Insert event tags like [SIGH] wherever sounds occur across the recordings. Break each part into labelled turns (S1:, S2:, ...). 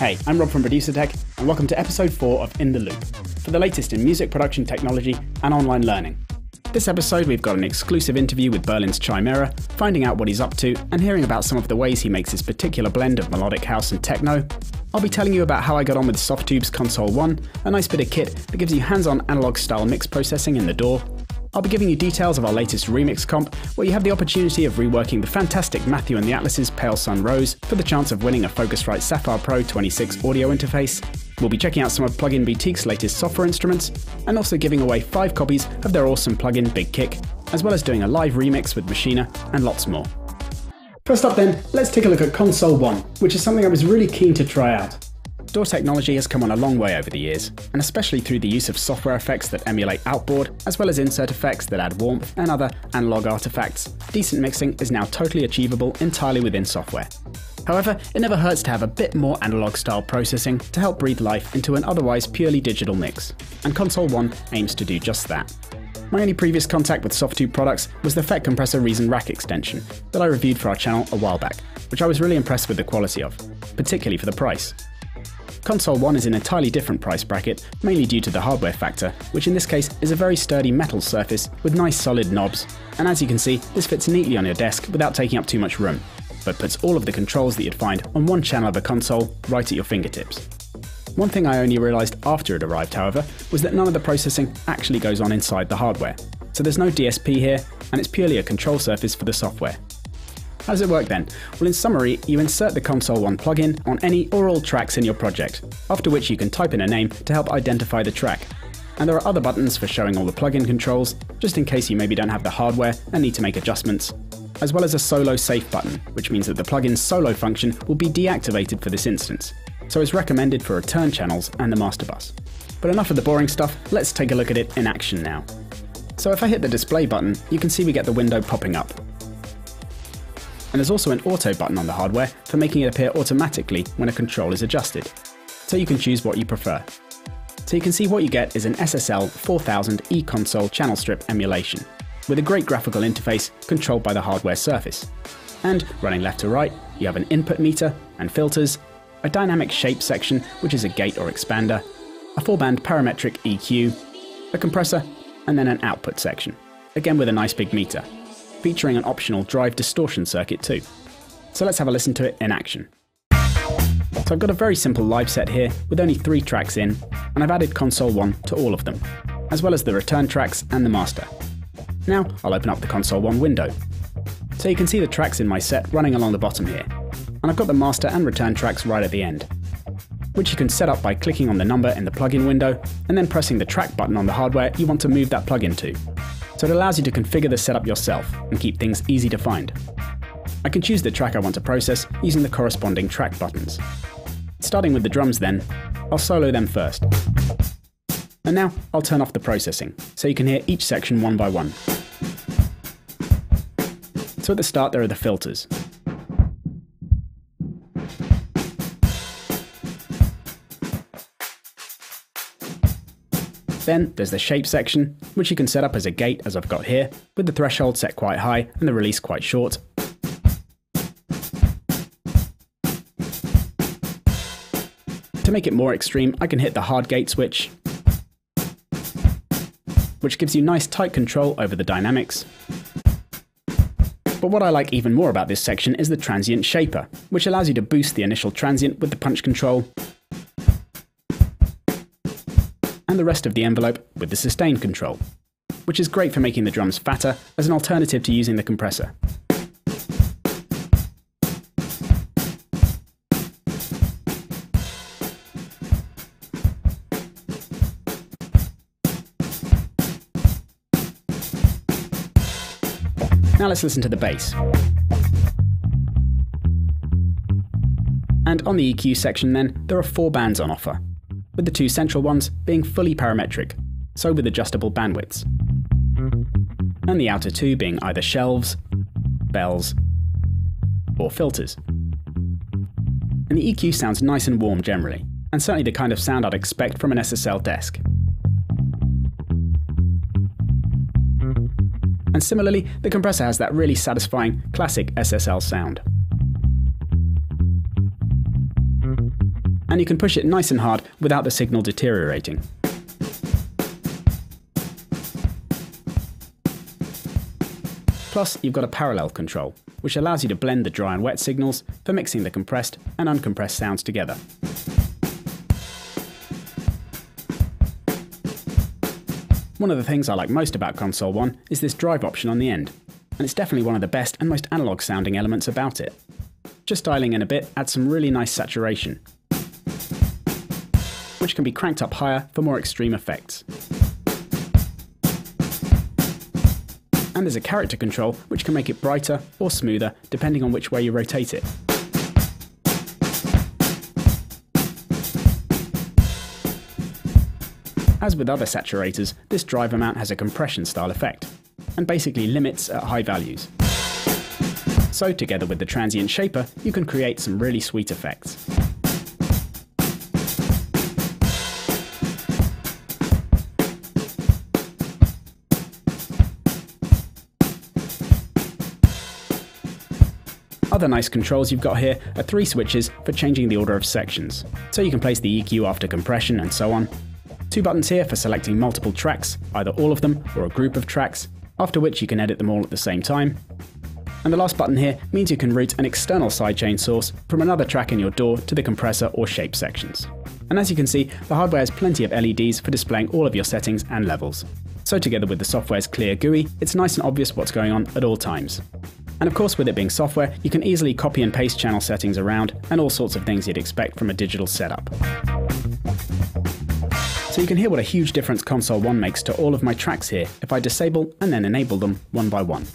S1: Hey, I'm Rob from Producertech, and welcome to episode 4 of In the Loop, for the latest in music production technology and online learning. This episode, we've got an exclusive interview with Berlin's Chymera, finding out what he's up to and hearing about some of the ways he makes his particular blend of melodic house and techno. I'll be telling you about how I got on with Softube's Console 1, a nice bit of kit that gives you hands on analog style mix processing in the DAW, I'll be giving you details of our latest remix comp, where you have the opportunity of reworking the fantastic Matthew and the Atlas's Pale Sun Rose for the chance of winning a Focusrite Saffire Pro 26 audio interface. We'll be checking out some of Plugin Boutique's latest software instruments, and also giving away 5 copies of their awesome plugin BigKick, as well as doing a live remix with Maschine and lots more. First up then, let's take a look at Console 1, which is something I was really keen to try out. DAW technology has come on a long way over the years, and especially through the use of software effects that emulate outboard, as well as insert effects that add warmth and other analog artifacts, decent mixing is now totally achievable entirely within software. However, it never hurts to have a bit more analog style processing to help breathe life into an otherwise purely digital mix, and Console 1 aims to do just that. My only previous contact with Softube products was the FET Compressor Reason Rack extension that I reviewed for our channel a while back, which I was really impressed with the quality of, particularly for the price. Console 1 is an entirely different price bracket, mainly due to the hardware factor, which in this case is a very sturdy metal surface with nice solid knobs, and as you can see, this fits neatly on your desk without taking up too much room, but puts all of the controls that you'd find on one channel of a console right at your fingertips. One thing I only realised after it arrived, however, was that none of the processing actually goes on inside the hardware. So there's no DSP here, and it's purely a control surface for the software. How does it work then? Well, in summary, you insert the Console 1 plugin on any or all tracks in your project, after which you can type in a name to help identify the track. And there are other buttons for showing all the plugin controls, just in case you maybe don't have the hardware and need to make adjustments, as well as a solo safe button, which means that the plugin's solo function will be deactivated for this instance, so it's recommended for return channels and the master bus. But enough of the boring stuff, let's take a look at it in action now. So if I hit the display button, you can see we get the window popping up, and there's also an auto button on the hardware for making it appear automatically when a control is adjusted, so you can choose what you prefer. So you can see what you get is an SSL 4000 eConsole channel strip emulation, with a great graphical interface controlled by the hardware surface. And running left to right, you have an input meter and filters, a dynamic shape section, which is a gate or expander, a four band parametric EQ, a compressor, and then an output section, again with a nice big meter featuring an optional drive distortion circuit too. So let's have a listen to it in action. So I've got a very simple live set here with only three tracks in, and I've added console 1 to all of them, as well as the return tracks and the master. Now I'll open up the console 1 window. So you can see the tracks in my set running along the bottom here, and I've got the master and return tracks right at the end, which you can set up by clicking on the number in the plugin window and then pressing the track button on the hardware you want to move that plugin to so it allows you to configure the setup yourself and keep things easy to find. I can choose the track I want to process using the corresponding track buttons. Starting with the drums then, I'll solo them first. And now I'll turn off the processing, so you can hear each section one by one. So at the start there are the filters, Then there's the shape section, which you can set up as a gate as I've got here, with the threshold set quite high and the release quite short. To make it more extreme, I can hit the hard gate switch, which gives you nice tight control over the dynamics. But what I like even more about this section is the transient shaper, which allows you to boost the initial transient with the punch control the rest of the envelope with the sustain control, which is great for making the drums fatter as an alternative to using the compressor. Now let's listen to the bass. And on the EQ section then, there are four bands on offer with the two central ones being fully parametric, so with adjustable bandwidths, and the outer two being either shelves, bells, or filters. And the EQ sounds nice and warm generally, and certainly the kind of sound I'd expect from an SSL desk. And similarly, the compressor has that really satisfying classic SSL sound. And you can push it nice and hard without the signal deteriorating. Plus, you've got a parallel control, which allows you to blend the dry and wet signals for mixing the compressed and uncompressed sounds together. One of the things I like most about Console 1 is this drive option on the end, and it's definitely one of the best and most analog sounding elements about it. Just dialing in a bit adds some really nice saturation, which can be cranked up higher for more extreme effects. And there's a character control which can make it brighter or smoother depending on which way you rotate it. As with other saturators, this driver mount has a compression style effect, and basically limits at high values. So together with the transient shaper, you can create some really sweet effects. Other nice controls you've got here are three switches for changing the order of sections, so you can place the EQ after compression and so on, Two buttons here for selecting multiple tracks, either all of them or a group of tracks, after which you can edit them all at the same time. And the last button here means you can route an external sidechain source from another track in your DAW to the compressor or shape sections. And as you can see, the hardware has plenty of LEDs for displaying all of your settings and levels. So together with the software's clear GUI, it's nice and obvious what's going on at all times. And of course with it being software, you can easily copy and paste channel settings around and all sorts of things you'd expect from a digital setup. So you can hear what a huge difference Console 1 makes to all of my tracks here if I disable and then enable them one by one.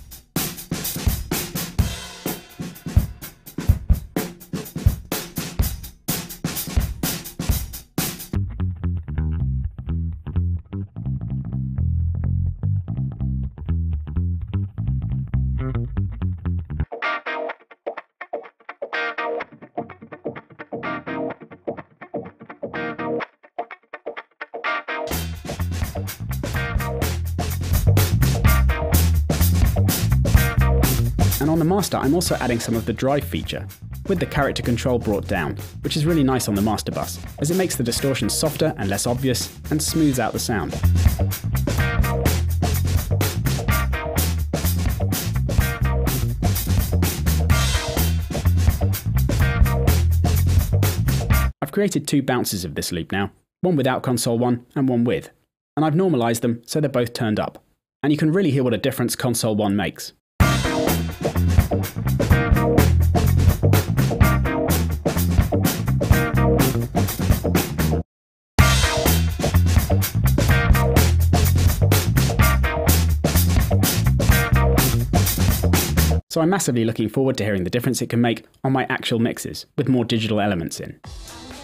S1: And on the master, I'm also adding some of the drive feature, with the character control brought down, which is really nice on the master bus, as it makes the distortion softer and less obvious, and smooths out the sound. I've created two bounces of this loop now, one without console 1 and one with, and I've normalized them so they're both turned up. And you can really hear what a difference console 1 makes. So I'm massively looking forward to hearing the difference it can make on my actual mixes, with more digital elements in.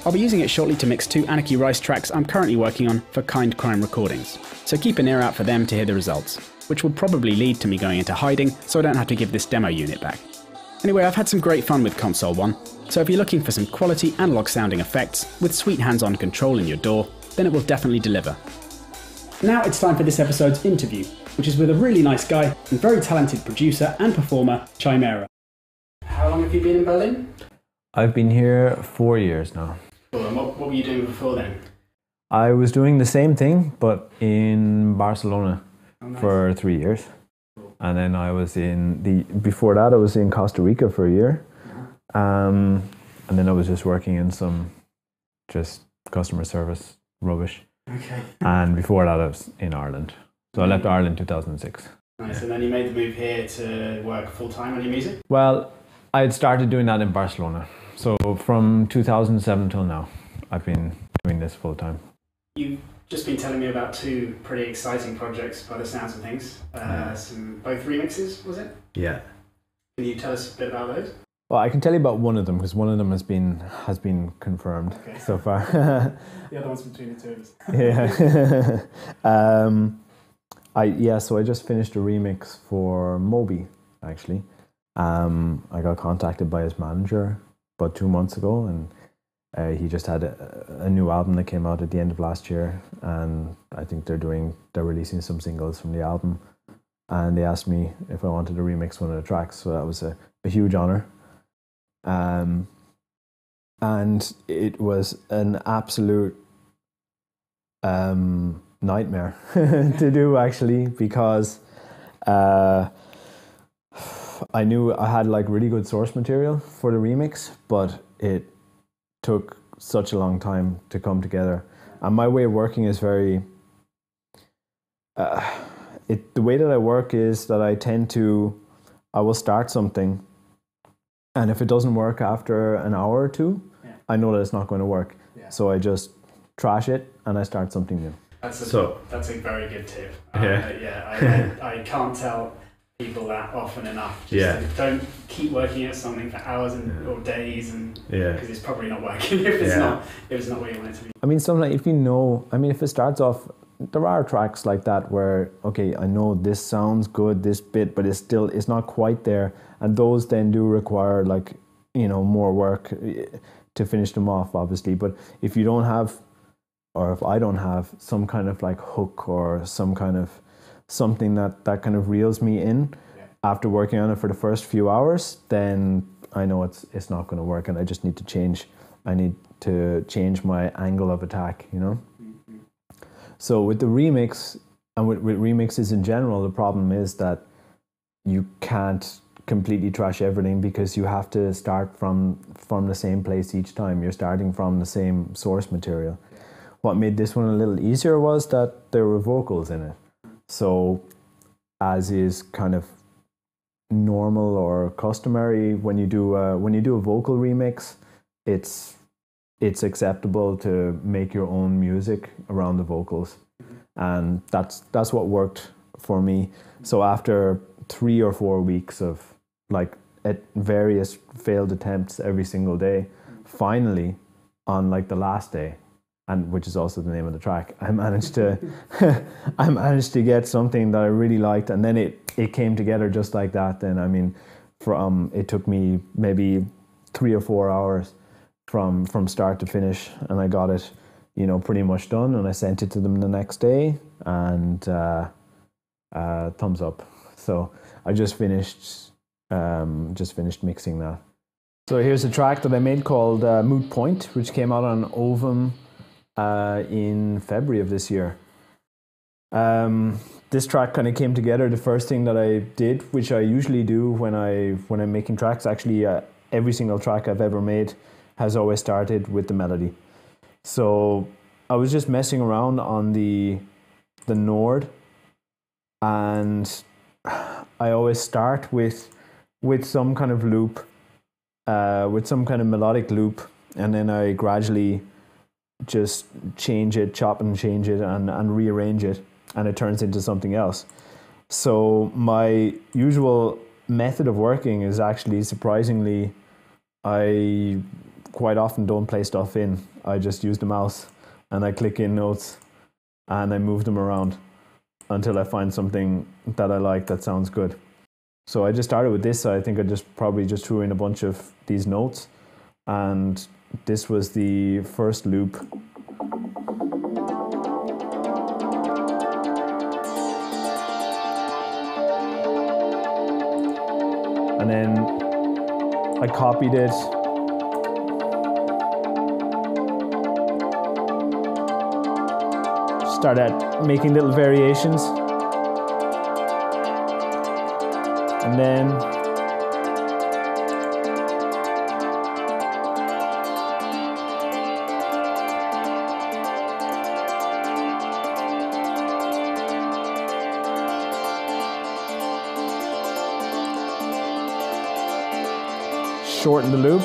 S1: I'll be using it shortly to mix two Anarchy Rice tracks I'm currently working on for Kind Crime Recordings, so keep an ear out for them to hear the results, which will probably lead to me going into hiding so I don't have to give this demo unit back. Anyway, I've had some great fun with Console 1, so if you're looking for some quality analog sounding effects with sweet hands on control in your DAW, then it will definitely deliver. Now it's time for this episode's interview, which is with a really nice guy and very talented producer and performer, Chymera. How long have you been in Berlin?
S2: I've been here four years now.
S1: Cool, and what, what were you doing before then?
S2: I was doing the same thing, but in Barcelona
S1: Oh, nice.
S2: for three years. And then I was in the, before that, I was in Costa Rica for a year. Um, and then I was just working in some just customer service rubbish.
S1: Okay.
S2: And before that, I was in Ireland. So I left Ireland in 2006.
S1: Nice, and then you made the move here to work full time on your music?
S2: Well, I had started doing that in Barcelona. So from 2007 till now, I've been doing this full time.
S1: You've just been telling me about two pretty exciting projects by the sounds of things. Uh,
S2: Yeah.
S1: Some both remixes, was it?
S2: Yeah.
S1: Can you tell us a bit about those?
S2: Well, I can tell you about one of them because one of them has been has been confirmed
S1: Okay.
S2: so far. [LAUGHS]
S1: The other one's between the two of us.
S2: yeah. [LAUGHS] um, I yeah. So I just finished a remix for Moby. Actually, um, I got contacted by his manager about two months ago, and uh, he just had a, a new album that came out at the end of last year, and I think they're doing they're releasing some singles from the album, and they asked me if I wanted to remix one of the tracks. So that was a, a huge honor. Um, and it was an absolute um, nightmare [LAUGHS] to do actually because uh, I knew I had like really good source material for the remix, but it took such a long time to come together. And my way of working is very. Uh, it the way that I work is that I tend to, I will start something, and if it doesn't work after an hour or two, yeah. I know that it's not going to work. Yeah. So I just trash it and I start something new.
S1: That's a, so that's a very good tip. Yeah, uh, yeah. I, I, [LAUGHS] I can't tell people that often enough. Just yeah. Don't keep working at something for hours and, yeah. or days, and yeah, because it's probably not working [LAUGHS] if it's yeah. not if it's not where you want it to be.
S2: I mean, something like if you know, I mean, if it starts off, there are tracks like that where okay, I know this sounds good, this bit, but it's still it's not quite there, and those then do require like you know more work eh, to finish them off, obviously. But if you don't have, or if I don't have some kind of like hook or some kind of something that that kind of reels me in yeah. after working on it for the first few hours, then I know it's it's not going to work, and I just need to change. I need to change my angle of attack. You know. Mm-hmm. So with the remix and with, with remixes in general, the problem is that you can't completely trash everything because you have to start from from the same place each time. You're starting from the same source material. What made this one a little easier was that there were vocals in it. So, as is kind of normal or customary when you do a, when you do a vocal remix, it's it's acceptable to make your own music around the vocals, and that's that's what worked for me. So after three or four weeks of like at various failed attempts every single day, finally on like the last day, and which is also the name of the track. I managed to [LAUGHS] I managed to get something that I really liked, and then it it came together just like that. Then I mean, from it took me maybe three or four hours from from start to finish, and I got it, you know, pretty much done. And I sent it to them the next day, and uh, uh, thumbs up. So I just finished um, just finished mixing that. So here's a track that I made called uh, Moot Point, which came out on Ovum uh, in February of this year. Um, this track kind of came together. The first thing that I did, which I usually do when I when I'm making tracks, actually uh, every single track I've ever made has always started with the melody. So I was just messing around on the the Nord, and I always start with with some kind of loop, uh, with some kind of melodic loop, and then I gradually just change it, chop and change it, and, and rearrange it, and it turns into something else. So, my usual method of working is actually surprisingly, I quite often don't play stuff in. I just use the mouse and I click in notes and I move them around until I find something that I like that sounds good. So I just started with this. I think I just probably just threw in a bunch of these notes and this was the first loop. And then I copied it. Started making little variations. And then shorten the loop.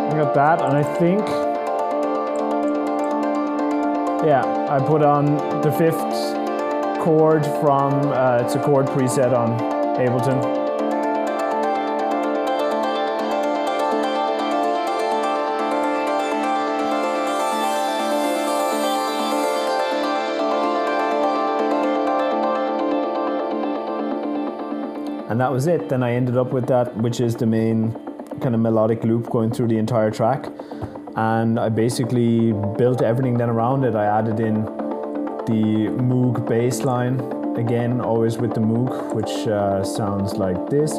S2: I got that, and I think, yeah, I put on the fifth chord from, uh, it's a chord preset on Ableton. And that was it. Then I ended up with that, which is the main kind of melodic loop going through the entire track. And I basically built everything then around it. I added in the Moog bass line, again, always with the Moog, which uh, sounds like this.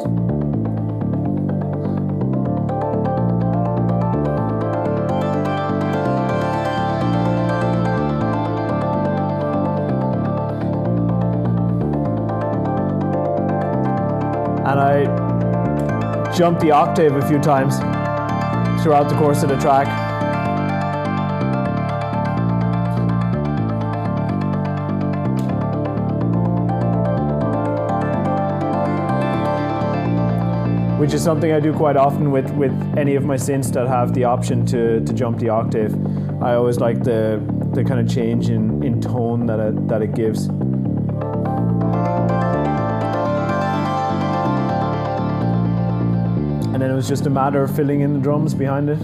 S2: I jumped the octave a few times throughout the course of the track. Which is something I do quite often with, with any of my synths that have the option to, to jump the octave. I always like the, the kind of change in, in tone that it, that it gives. And then it was just a matter of filling in the drums behind it.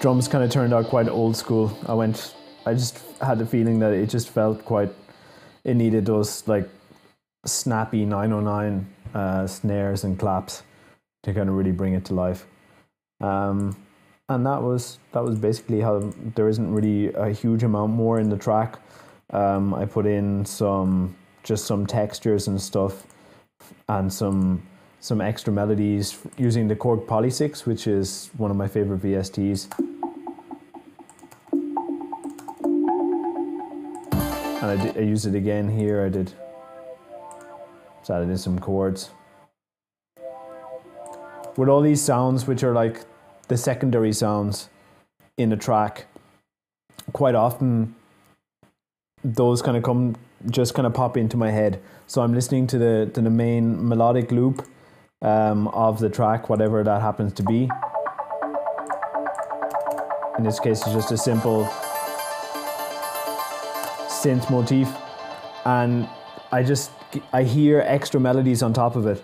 S2: Drums kind of turned out quite old school. I went, I just had the feeling that it just felt quite, it needed those like snappy 909 uh, snares and claps to kind of really bring it to life. Um, and that was that was basically how there isn't really a huge amount more in the track. Um, I put in some just some textures and stuff, and some some extra melodies using the Korg Poly6, which is one of my favorite VSTs. And I, did, I used it again here. I did. Just added in some chords with all these sounds, which are like the secondary sounds in a track, quite often those kind of come just kind of pop into my head. So I'm listening to the to the main melodic loop um, of the track, whatever that happens to be. In this case, it's just a simple synth motif, and I just I hear extra melodies on top of it,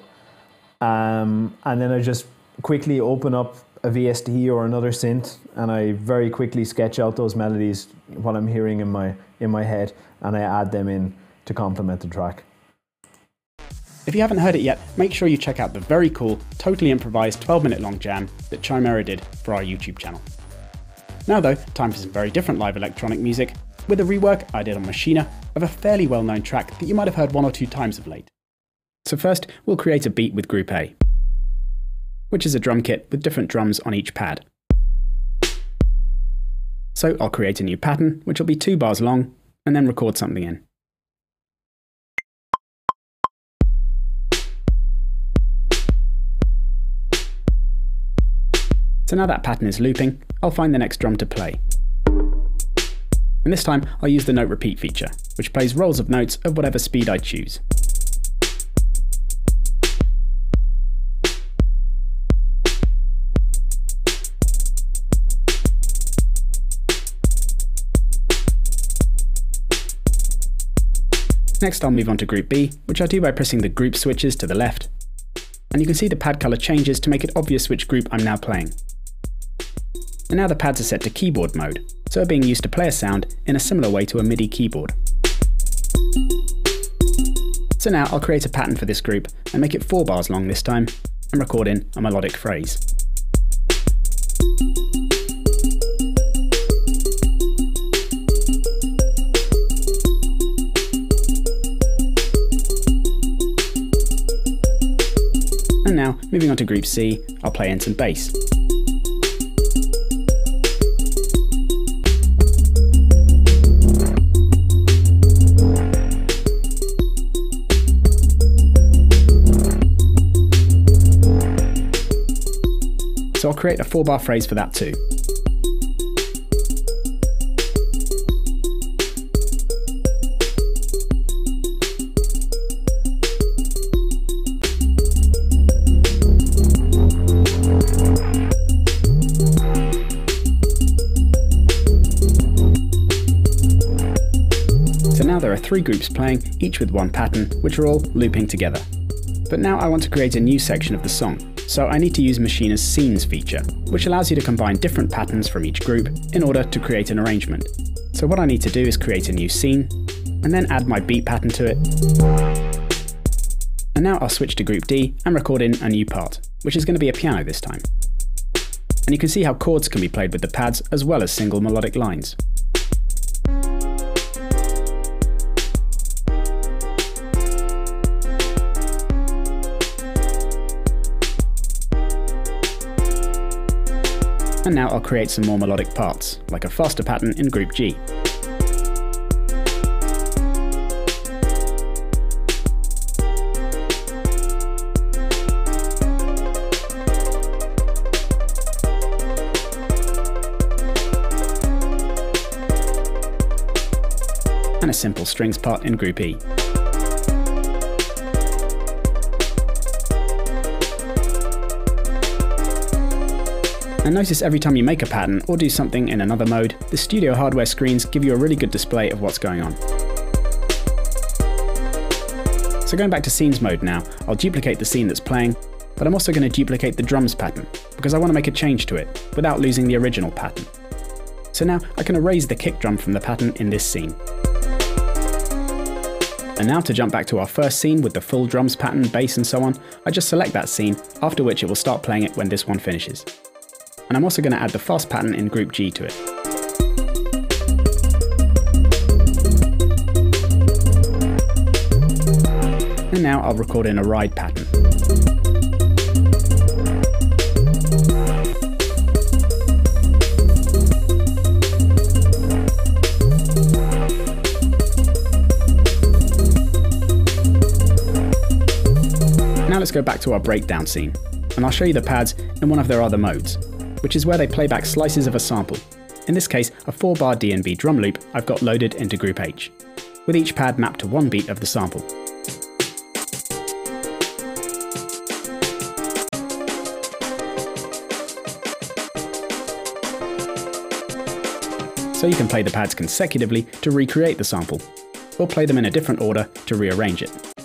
S2: um, and then I just quickly open up a VST or another synth, and I very quickly sketch out those melodies what I'm hearing in my in my head, and I add them in to complement the track.
S1: If you haven't heard it yet, make sure you check out the very cool, totally improvised 12 minute long jam that Chymera did for our YouTube channel. Now though, time for some very different live electronic music, with a rework I did on Maschine of a fairly well known track that you might have heard one or two times of late. So first, we'll create a beat with Group A which is a drum kit with different drums on each pad. So I'll create a new pattern, which will be two bars long, and then record something in. So now that pattern is looping, I'll find the next drum to play. And this time I'll use the note repeat feature, which plays rolls of notes of whatever speed I choose. Next I'll move on to group B, which I do by pressing the group switches to the left. And you can see the pad colour changes to make it obvious which group I'm now playing. And now the pads are set to keyboard mode, so are being used to play a sound in a similar way to a MIDI keyboard. So now I'll create a pattern for this group and make it 4 bars long this time, and record in a melodic phrase. Now, moving on to Group C, I'll play in some bass. So I'll create a 4 bar phrase for that too. Three groups playing, each with one pattern, which are all looping together. But now I want to create a new section of the song, So I need to use Maschine's Scenes feature, which allows you to combine different patterns from each group in order to create an arrangement. So what I need to do is create a new scene, and then add my beat pattern to it. And now I'll switch to group D and record in a new part, which is going to be a piano this time. And you can see how chords can be played with the pads as well as single melodic lines. And now I'll create some more melodic parts, like a faster pattern in group G. and a simple strings part in group E. And notice every time you make a pattern or do something in another mode, the studio hardware screens give you a really good display of what's going on. So going back to scenes mode now, I'll duplicate the scene that's playing, but I'm also going to duplicate the drums pattern, because I want to make a change to it, without losing the original pattern. So now I can erase the kick drum from the pattern in this scene. And now to jump back to our first scene with the full drums pattern, bass and so on, I just select that scene, after which it will start playing it when this one finishes and I'm also going to add the fast pattern in group G to it. And now I'll record in a ride pattern. Now let's go back to our breakdown scene, and I'll show you the pads in one of their other modes which is where they play back slices of a sample. In this case, a 4-bar D&B drum loop I've got loaded into Group H, with each pad mapped to one beat of the sample. So you can play the pads consecutively to recreate the sample, or play them in a different order to rearrange it.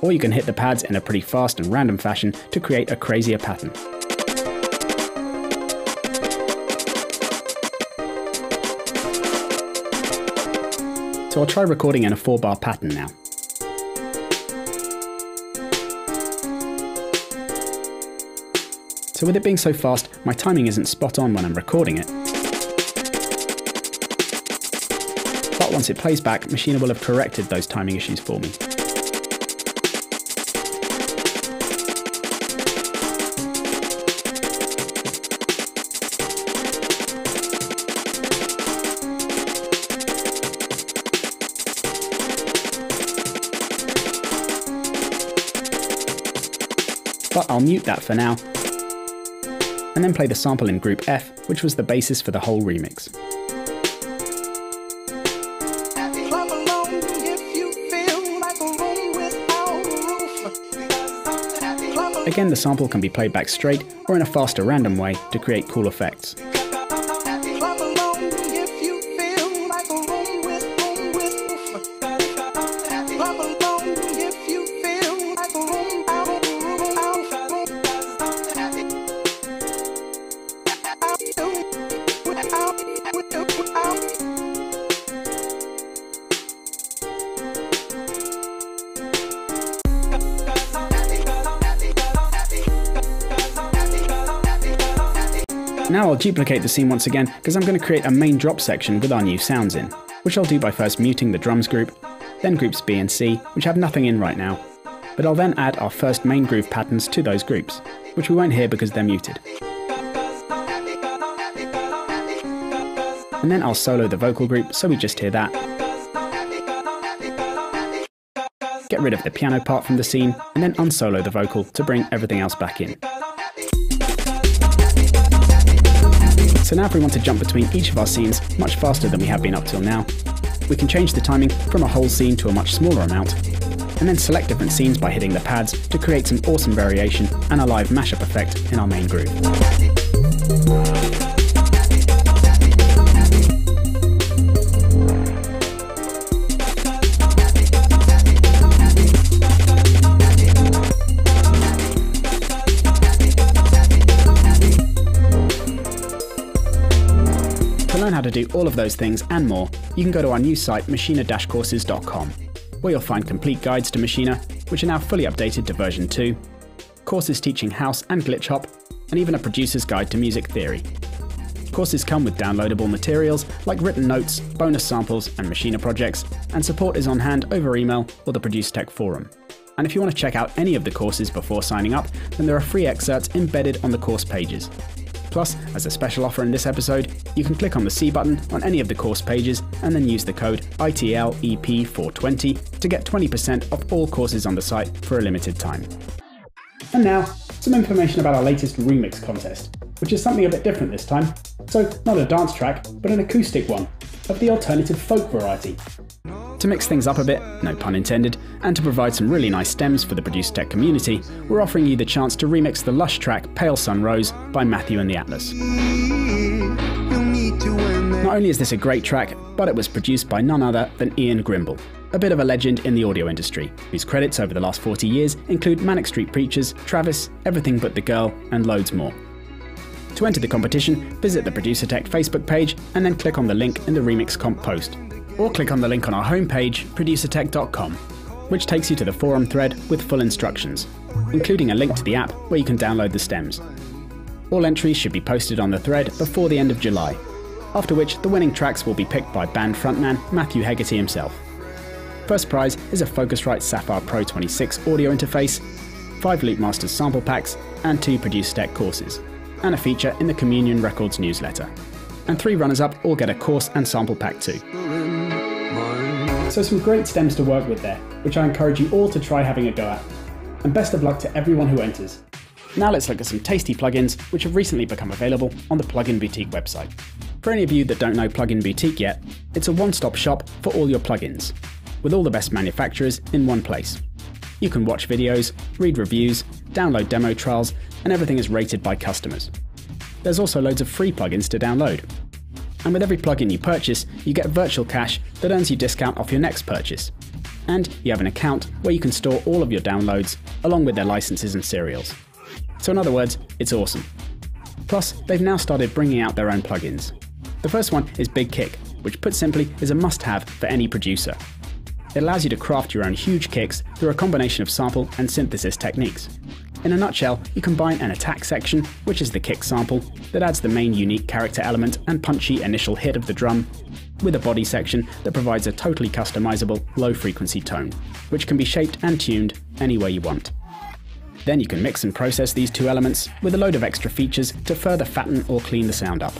S1: Or you can hit the pads in a pretty fast and random fashion to create a crazier pattern. So I'll try recording in a 4 bar pattern now. So with it being so fast, my timing isn't spot on when I'm recording it. But once it plays back, Maschine will have corrected those timing issues for me. But I'll mute that for now, and then play the sample in group F, which was the basis for the whole remix. Again, the sample can be played back straight or in a faster random way to create cool effects. Duplicate the scene once again because I'm going to create a main drop section with our new sounds in, which I'll do by first muting the drums group, then groups B and C, which have nothing in right now, but I'll then add our first main groove patterns to those groups, which we won't hear because they're muted. And then I'll solo the vocal group so we just hear that. Get rid of the piano part from the scene, and then unsolo the vocal to bring everything else back in. So now if we want to jump between each of our scenes much faster than we have been up till now, we can change the timing from a whole scene to a much smaller amount, and then select different scenes by hitting the pads to create some awesome variation and a live mashup effect in our main groove. To learn how to do all of those things and more, you can go to our new site, maschine-courses.com, where you'll find complete guides to Maschine, which are now fully updated to version 2, courses teaching house and glitch hop, and even a producer's guide to music theory. Courses come with downloadable materials like written notes, bonus samples, and Maschine projects, and support is on hand over email or the Producertech forum. And if you want to check out any of the courses before signing up, then there are free excerpts embedded on the course pages. Plus, as a special offer in this episode, you can click on the C button on any of the course pages and then use the code ITLEP420 to get 20% off all courses on the site for a limited time. And now, some information about our latest remix contest, which is something a bit different this time. So, not a dance track, but an acoustic one, of the alternative folk variety. To mix things up a bit, no pun intended, and to provide some really nice stems for the Producertech community, we're offering you the chance to remix the lush track Pale Sun Rose by Matthew and the Atlas. Not only is this a great track, but it was produced by none other than Ian Grimble, a bit of a legend in the audio industry, whose credits over the last 40 years include Manic Street Preachers, Travis, Everything But the Girl, and loads more. To enter the competition, visit the Producertech Facebook page and then click on the link in the Remix Comp post or click on the link on our homepage, producertech.com, which takes you to the forum thread with full instructions, including a link to the app where you can download the stems. All entries should be posted on the thread before the end of July, after which the winning tracks will be picked by band frontman Matthew Hegarty himself. First prize is a Focusrite Saffire Pro 26 audio interface, 5 Loopmasters sample packs, and 2 Producertech courses, and a feature in the Communion Records newsletter. And three runners up all get a course and sample pack too. So some great stems to work with there, which I encourage you all to try having a go at. And best of luck to everyone who enters. Now let's look at some tasty plugins which have recently become available on the Plugin Boutique website. For any of you that don't know Plugin Boutique yet, it's a one-stop shop for all your plugins, with all the best manufacturers in one place. You can watch videos, read reviews, download demo trials, and everything is rated by customers. There's also loads of free plugins to download, and with every plugin you purchase, you get virtual cash that earns you discount off your next purchase. And you have an account where you can store all of your downloads, along with their licenses and serials. So in other words, it's awesome. Plus, they've now started bringing out their own plugins. The first one is BigKick, which put simply is a must-have for any producer. It allows you to craft your own huge kicks through a combination of sample and synthesis techniques. In a nutshell, you combine an attack section, which is the kick sample, that adds the main unique character element and punchy initial hit of the drum, with a body section that provides a totally customizable low frequency tone, which can be shaped and tuned any way you want. Then you can mix and process these two elements with a load of extra features to further fatten or clean the sound up.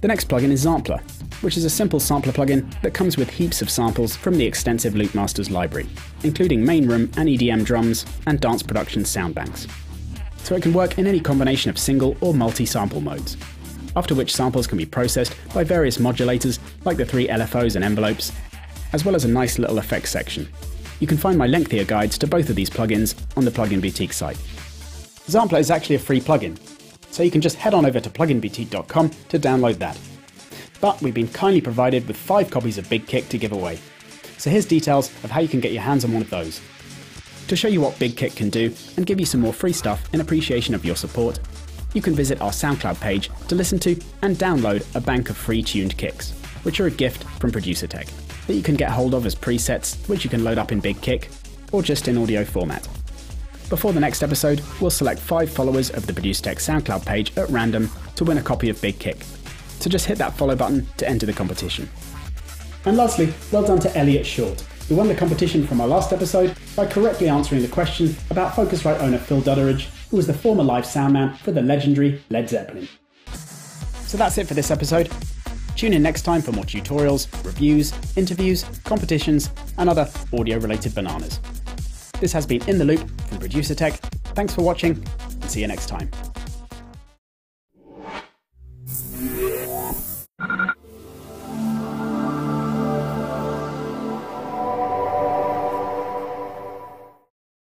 S1: The next plugin is Sampler, which is a simple sampler plugin that comes with heaps of samples from the extensive Loopmasters library, including main room and EDM drums and dance production sound banks. So it can work in any combination of single or multi-sample modes, after which samples can be processed by various modulators like the three LFOs and envelopes, as well as a nice little effects section. You can find my lengthier guides to both of these plugins on the Plugin Boutique site. Sampler is actually a free plugin, so you can just head on over to pluginboutique.com to download that but we've been kindly provided with five copies of BigKick to give away. So here's details of how you can get your hands on one of those. To show you what BigKick can do and give you some more free stuff in appreciation of your support, you can visit our SoundCloud page to listen to and download a bank of free tuned kicks, which are a gift from Producertech, that you can get hold of as presets, which you can load up in BigKick, or just in audio format. Before the next episode, we'll select five followers of the Producertech SoundCloud page at random to win a copy of BigKick, so just hit that follow button to enter the competition. And lastly, well done to Elliot Short, who won the competition from our last episode by correctly answering the question about Focusrite owner Phil Dudderidge, who was the former live soundman for the legendary Led Zeppelin. So that's it for this episode. Tune in next time for more tutorials, reviews, interviews, competitions, and other audio related bananas. This has been In the Loop from Producertech. Thanks for watching, and see you next time.